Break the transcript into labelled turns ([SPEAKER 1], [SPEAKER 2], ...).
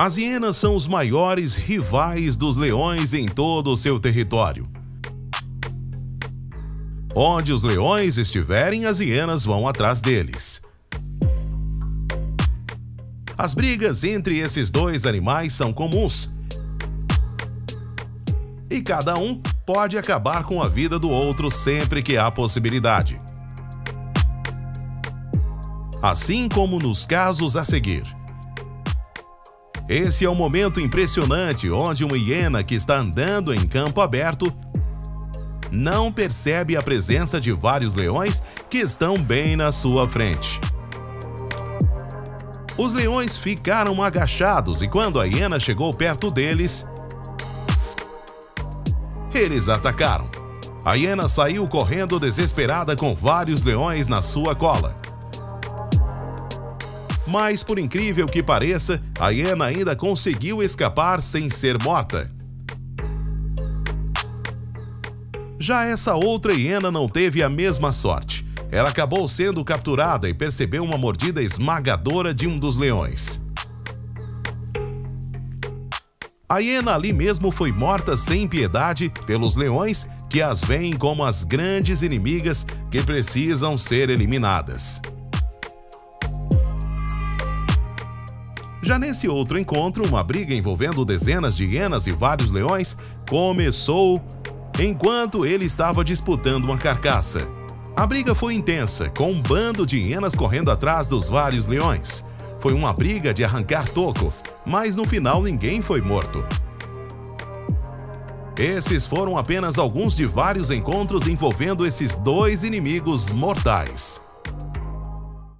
[SPEAKER 1] As hienas são os maiores rivais dos leões em todo o seu território. Onde os leões estiverem, as hienas vão atrás deles. As brigas entre esses dois animais são comuns. E cada um pode acabar com a vida do outro sempre que há possibilidade. Assim como nos casos a seguir. Esse é um momento impressionante onde uma hiena que está andando em campo aberto não percebe a presença de vários leões que estão bem na sua frente. Os leões ficaram agachados e quando a hiena chegou perto deles, eles atacaram. A hiena saiu correndo desesperada com vários leões na sua cola. Mas, por incrível que pareça, a hiena ainda conseguiu escapar sem ser morta. Já essa outra hiena não teve a mesma sorte. Ela acabou sendo capturada e percebeu uma mordida esmagadora de um dos leões. A hiena ali mesmo foi morta sem piedade pelos leões que as veem como as grandes inimigas que precisam ser eliminadas. Já nesse outro encontro, uma briga envolvendo dezenas de hienas e vários leões começou enquanto ele estava disputando uma carcaça. A briga foi intensa, com um bando de hienas correndo atrás dos vários leões. Foi uma briga de arrancar toco, mas no final ninguém foi morto. Esses foram apenas alguns de vários encontros envolvendo esses dois inimigos mortais.